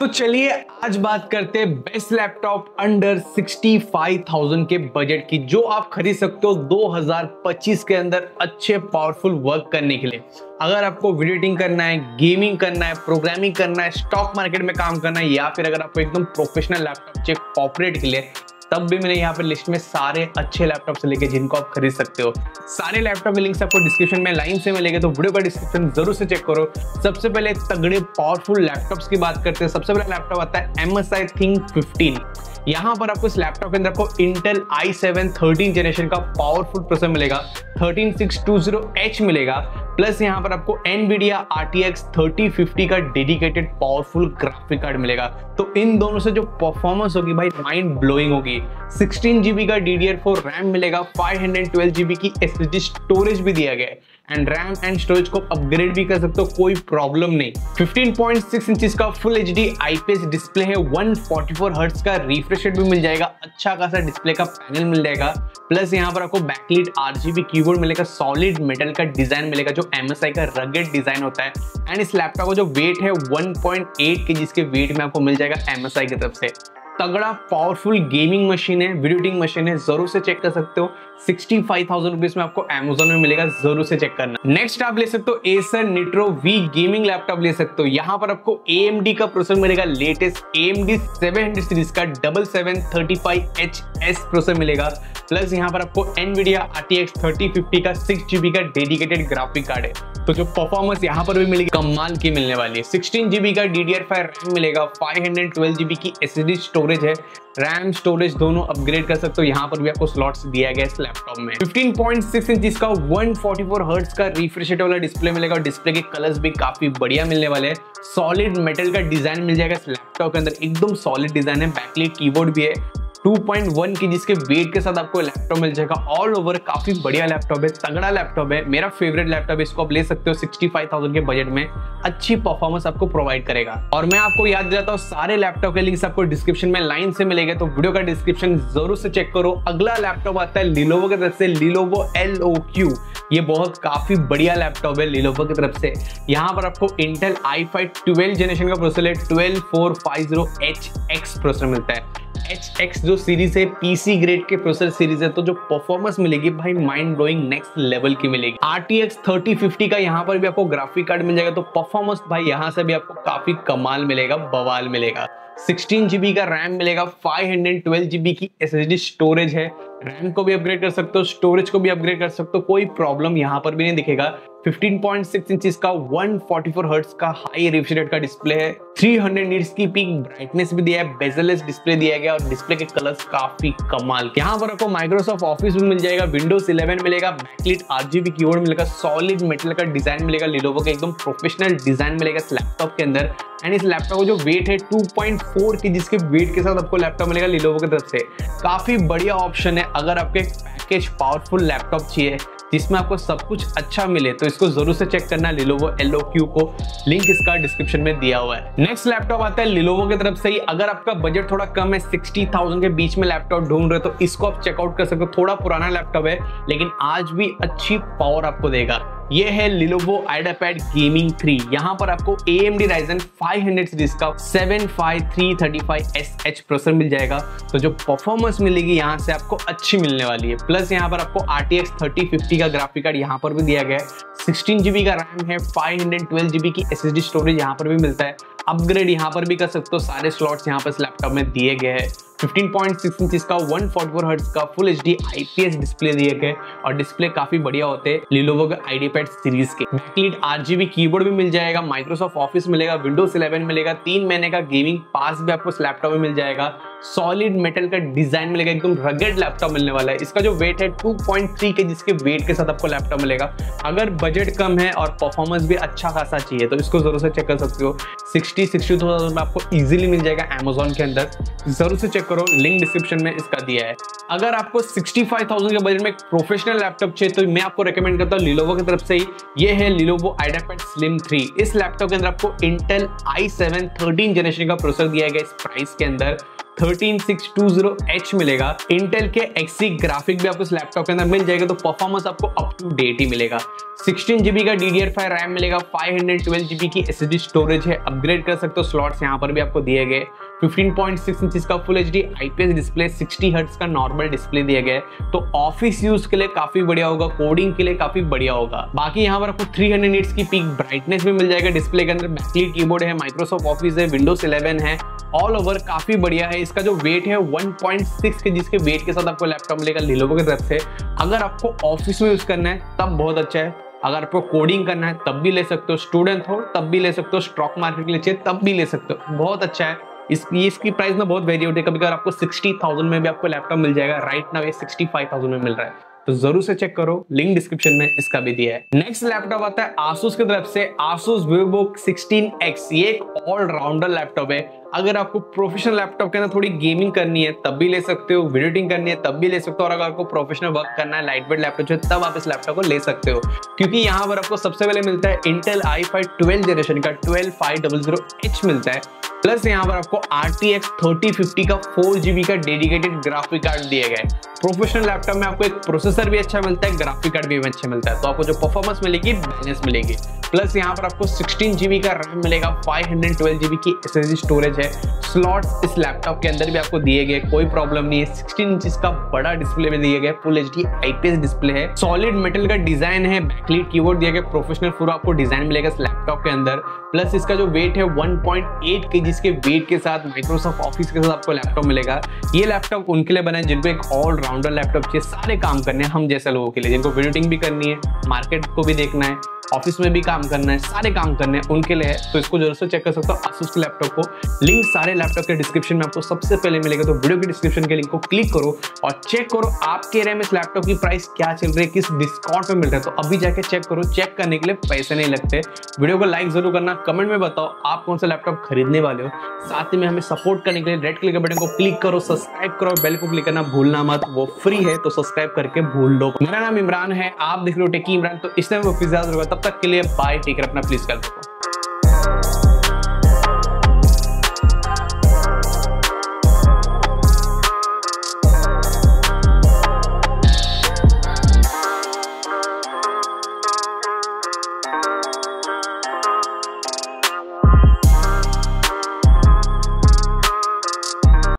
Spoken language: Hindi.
तो चलिए आज बात करते हैं बेस्ट लैपटॉप अंडर 65,000 के बजट की जो आप खरीद सकते हो 2025 के अंदर अच्छे पावरफुल वर्क करने के लिए। अगर आपको वीडियो एडिटिंग करना है गेमिंग करना है प्रोग्रामिंग करना है स्टॉक मार्केट में काम करना है या फिर अगर आपको एकदम प्रोफेशनल लैपटॉप चाहिए कॉपरेट के लिए तब भी मैंने यहाँ पे लिस्ट में सारे अच्छे लैपटॉप से लेके जिनको आप खरीद सकते हो। सारे लैपटॉप के लिंक्स आपको डिस्क्रिप्शन में लाइन से मिलेंगे तो वीडियो का डिस्क्रिप्शन ज़रूर से चेक करो। सबसे पहले तगड़े पावरफुल लैपटॉप्स की बात करते हैं। सबसे पहला लैपटॉप आता है एम एस आई यहाँ पर आपको इस लैपटॉप के अंदर आपको Intel I seven thirteen generation का पावरफुल प्रोसेसर मिलेगा। Thirteen six two zero H मिलेगा। प्लस यहाँ पर आपको एनवीडिया आरटीएक्स 3050 का डेडिकेटेड पावरफुल ग्राफिक कार्ड मिलेगा। तो इन दोनों से जो परफॉर्मेंस होगी भाई माइंड ब्लोइंग होगी। 16 जीबी का DDR4 रैम मिलेगा 512 जीबी की एसएसडी स्टोरेज भी दिया गया है। एंड रैम एंड स्टोरेज को अपग्रेड भी कर सकते हो, कोई प्रॉब्लम नहीं। 15.6 इंचेस का full H D IPS display है 144 हर्ट्ज का रिफ्रेश रेट भी मिल जाएगा अच्छा खासा डिस्प्ले का पैनल मिल जाएगा। प्लस यहाँ पर आपको बैकलीट आरजीबी कीबोर्ड मिलेगा सॉलिड मेटल का डिज़ाइन मिलेगा, जो एमएसआई का रगेड डिज़ाइन होता है। एंड इस लैपटॉप का जो वेट है 1.8 के जिसके वेट में आपको मिल जाएगा एमएसआई की तरफ़ से। तगड़ा पावरफुल गेमिंग मशीन है वीडियो मशीन है, ज़रूर से चेक कर सकते हो। सिक्सटी फाइव थाउज़ेंड रुपीज़ में आपको अमेजोन में मिलेगा, ज़रूर से चेक करना। नेक्स्ट आप ले सकते हो Acer Nitro V gaming laptop ले सकते हो। यहाँ पर आपको AMD का प्रोसेसर मिलेगा latest A M D seven hundred series का double seven thirty five H S processor मिलेगा। प्लस यहाँ पर आपको Nvidia R T X thirty fifty का सिक्स जीबी का डेडिकेटेड ग्राफिक कार्ड है। तो जो परफॉर्मेंस यहाँ पर भी मिलेगी, कमाल की मिलने वाली है। सिक्सटीन जीबी का D D R five RAM मिलेगा फाइव हंड्रेड ट्वेल्व जीबी की एस एस डी स्टोरेज है। रैम स्टोरेज दोनों अपग्रेड कर सकते हो। यहाँ पर भी आपको स्लॉट्स दिया गया इस लैपटॉप में। 15.6 इंच का 144 हर्ट्ज का रिफ्रेश वाला डिस्प्ले मिलेगा और डिस्प्ले के कलर्स भी काफ़ी बढ़िया मिलने वाले हैं। सॉलिड मेटल का डिज़ाइन मिल जाएगा इस लैपटॉप के अंदर। एकदम सॉलिड डिज़ाइन है। बैकली कीबोर्ड भी है। 2.1 की जिसके वेट के साथ आपको लैपटॉप मिल जाएगा। ऑल ओवर काफ़ी बढ़िया लैपटॉप है तगड़ा लैपटॉप है। मेरा फेवरेट लैपटॉप है इसको आप ले सकते हो 65,000 के बजट में। अच्छी परफॉर्मेंस आपको प्रोवाइड करेगा। और मैं आपको याद दिलाता हूँ सारे लैपटॉप के लिंक्स आपको डिस्क्रिप्शन में लाइन से मिलेगा तो वीडियो का डिस्क्रिप्शन ज़रूर से चेक करो। अगला लैपटॉप आता है लिलोवो की तरफ़ से लिलोवो एल ओ क्यू ये बहुत काफ़ी बढ़िया लैपटॉप है लिलोवो की तरफ़ से। यहाँ पर आपको Intel I five twelve generation का प्रोसेसर है twelve four five zero H X processor मिलता है। एच एक्स जो सीरीज़ है पीसी ग्रेड के प्रोसेसर सीरीज़ है तो जो परफॉर्मेंस मिलेगी भाई माइंड ब्लोइंग नेक्स्ट लेवल की मिलेगी। R T X thirty fifty का यहाँ पर भी आपको ग्राफिक कार्ड मिल जाएगा तो परफॉर्मेंस भाई, यहाँ से भी आपको काफ़ी कमाल मिलेगा, बवाल मिलेगा। सिक्सटीन जीबी का रैम मिलेगा फाइव हंड्रेड ट्वेल्व जीबी की एसएसडी स्टोरेज है। रैम को भी अपग्रेड कर सकते हो स्टोरेज को भी अपग्रेड कर सकते हो, कोई प्रॉब्लम यहाँ पर भी नहीं दिखेगा। 15.6 इंचेस का 144 हर्ट्ज का हाई रिफ्रेश रेट का डिस्प्ले है। 300 नीट्स की पीक ब्राइटनेस भी दिया है बेजलेस डिस्प्ले दिया गया और डिस्प्ले के कलर्स काफ़ी कमाल यहाँ पर आपको माइक्रोसॉफ्ट ऑफ़िस भी मिल जाएगा विंडोज़ 11 मिलेगा बैकलिट आरजीबी कीबोर्ड मिलेगा सॉलिड मेटल का डिज़ाइन मिलेगा लिलोवो का एकदम प्रोफेशनल डिज़ाइन मिलेगा इस लैपटॉप के अंदर। एंड इस लैपटॉप का जो वेट है 2.4 की, जिसके वेट के साथ आपको लैपटॉप मिलेगा लिलोवो की तरफ़ से। काफ़ी बढ़िया ऑप्शन है, अगर आपके पैकेज पावरफुल लैपटॉप चाहिए जिसमें आपको सब कुछ अच्छा मिले तो इसको ज़रूर से चेक करना लिलोवो एल को। लिंक इसका डिस्क्रिप्शन में दिया हुआ है। नेक्स्ट लैपटॉप आता है लिलोवो की तरफ़ से ही। अगर आपका बजट थोड़ा कम है सिक्सटी के बीच में लैपटॉप ढूंढ रहे तो इसको आप चेकआउट कर सकते हो। थोड़ा पुराना लैपटॉप है, लेकिन आज भी अच्छी पावर आपको देगा। ये है Lenovo IdeaPad Gaming 3 यहाँ पर आपको AMD Ryzen 500 सीरीज़ का 75335SH प्रोसेसर मिल जाएगा। तो जो परफॉर्मेंस मिलेगी यहाँ से आपको अच्छी मिलने वाली है। प्लस यहाँ पर आपको RTX 3050 का ग्राफिक कार्ड यहाँ पर भी दिया गया है। सिक्सटीन जीबी का रैम है फाइव हंड्रेड ट्वेल्व जीबी की एसएसडी स्टोरेज यहाँ पर भी मिलता है। अपग्रेड यहाँ पर भी कर सकते हो। सारे स्लॉट्स यहाँ पर इस लैपटॉप में दिए गए हैं। 15.6 इंच का 144 हर्ट्ज का full H D IPS display दिए गए और डिस्प्ले काफ़ी बढ़िया होते हैं लिलोवो के। आईडियापैड सीरीज़ के बैकलीट आरजीबी कीबोर्ड भी मिल जाएगा माइक्रोसॉफ्ट ऑफ़िस मिलेगा विंडोज़ 11 मिलेगा, तीन महीने का गेमिंग पास भी आपको लैपटॉप में मिल जाएगा। सॉलिड मेटल का डिज़ाइन मिलेगा, एकदम रगेड लैपटॉप मिलने वाला है। इसका जो वेट है 2.3 के जिसके वेट के साथ आपको लैपटॉप मिलेगा। अगर बजट कम है और परफॉर्मेंस भी अच्छा खासा चाहिए तो इसको ज़रूर से चेक कर सकते हो। 60 सिक्सटी थाउज़ेंड में आपको इजीली मिल जाएगा अमेजोन के अंदर। ज़रूर से चेक करो लिंक डिस्क्रिप्शन में इसका दिया है। अगर आपको 65,000 के बजट में प्रोफेशनल लैपटॉप चाहिए तो मैं आपको रेकमेंड करता हूँ लिलोवो की तरफ़ से ही। ये है लिलोवो आइडापैड स्लिम 3 इस लैपटॉप के अंदर आपको इंटेल i7 13 जनरेशन का प्रोसेसर दिया गया इस प्राइस के अंदर। Thirteen six two zero H मिलेगा। इंटेल के एक्सी ग्राफिक भी आपको इस लैपटॉप के अंदर मिल जाएगा तो परफॉर्मेंस आपको अप टू डेट ही मिलेगा। सिक्सटीन जीबी का डी डी रैम मिलेगा फाइव हंड्रेड ट्वेल्व जीबी की एस स्टोरेज है अपग्रेड कर सकते हो स्लॉट्स यहाँ पर भी आपको दिए गए। 15.6 इंच का full H D IPS display 60 hertz का नॉर्मल डिस्प्ले दिया गया है तो ऑफ़िस यूज़ के लिए काफ़ी बढ़िया होगा कोडिंग के लिए काफ़ी बढ़िया होगा। बाकी यहाँ पर आपको 300 हंड्रेड की पीक ब्राइटनेस भी मिल जाएगा डिस्प्ले के अंदर बैकलीट कीबोर्ड है माइक्रोसॉफ्ट ऑफ़िस है विंडोज़ 11 है। ऑल ओवर काफ़ी बढ़िया है इसका जो वेट है 1.6 के जिसके वेट के साथ आपको लैपटॉप मिलेगा लिलोवो की तरफ़ से। अगर आपको ऑफ़िस में यूज़ करना है, तब बहुत अच्छा है। अगर आपको कोडिंग करना है, तब भी ले सकते हो। स्टूडेंट हो, तब भी ले सकते हो। स्टॉक मार्केट के लिए चाहिए, तब भी ले सकते हो। बहुत अच्छा है। इसकी इसकी प्राइस ना बहुत वेरी होती है। कभी कभी आपको सिक्सटी थाउज़ेंड में भी आपको लैपटॉप मिल जाएगा। राइट ना ये सिक्सटी फाइव थाउज़ेंड में मिल रहा है। तो ज़रूर से चेक करो। लिंक डिस्क्रिप्शन में इसका भी दिया है। नेक्स्ट लैपटॉप आता है आसूस की तरफ़ से। आसूस विवोबुक 16X ये एक ऑलराउंडर लैपटॉप है। अगर आपको प्रोफेशनल लैपटॉप के अंदर थोड़ी गेमिंग करनी है, तब भी ले सकते हो। वीडियोटिंग करनी है, तब भी ले सकते हो। और अगर आपको प्रोफेशनल वर्क करना है लाइट वेट लैपटॉप चाहिए तब आप इस लैपटॉप को ले सकते हो। क्योंकि यहाँ पर आपको सबसे पहले मिलता है Intel I five twelve generation का twelve five double zero H मिलता है। प्लस यहाँ पर आपको R T X thirty fifty का फोर जीबी का डेडिकेटेड ग्राफिक कार्ड दिए गए। प्रोफेशनल लैपटॉप में आपको एक प्रोसेसर भी अच्छा मिलता है ग्राफिक कार्ड भी अच्छा मिलता है। तो आपको जो परफॉर्मेंस मिलेगी बैलेंस मिलेगी। प्लस यहाँ पर आपको सिक्सटीन जीबी का रैम मिलेगा फाइव हंड्रेड ट्वेल्व जीबी की एस स्टोरेज है। स्लॉट इस लैपटॉप के अंदर भी आपको दिए गए, कोई प्रॉब्लम नहीं है। सिक्सटीन इंच का बड़ा डिस्प्ले में दिए गए full H D IPS display है। सॉलिड मेटल का डिज़ाइन है बैकलीट कीबोर्ड दिया गया प्रोफेशनल पूरा आपको डिज़ाइन मिलेगा इस के अंदर प्लस इसका जो वेट है 1.8 पॉइंट के वेट के साथ माइक्रोसॉफ्ट ऑफ़िस के साथ आपको लैपटॉप मिलेगा। ये लैपटॉप उनके लिए बना है जिनको एक ऑलराउंडर लैपटॉप चाहिए। सारे काम करने हैं, हम जैसे लोगों के लिए, जिनको वीडियोटिंग भी करनी है मार्केट को भी देखना है। ऑफ़िस में भी काम करना है, सारे काम करने हैं उनके लिए तो इसको ज़रूर से चेक कर सकते हो आसूस लैपटॉप को। लिंक सारे लैपटॉप के डिस्क्रिप्शन में आपको सबसे पहले मिलेगा तो वीडियो के डिस्क्रिप्शन के लिंक को क्लिक करो और चेक करो आपके एरिया में इस लैपटॉप की प्राइस क्या चल रही है, किस डिस्काउंट में मिल रहा है। तो अभी जाके चेक करो चेक करने के लिए पैसे नहीं लगते। वीडियो को लाइक ज़रूर करना कमेंट में बताओ आप कौन सा लैपटॉप खरीदने वाले हो। साथ ही में हमें सपोर्ट करने के लिए रेड कलर के बटन को क्लिक करो सब्सक्राइब करो बेल को क्लिक करना भूलना मत। वो फ्री है तो सब्सक्राइब करके भूल लो। मेरा नाम इमरान है, आप देख रहे हो टेकी इमरान तो इस टाइम वो फिर तब तक के लिए बाय टेक अपना प्लीज़ कर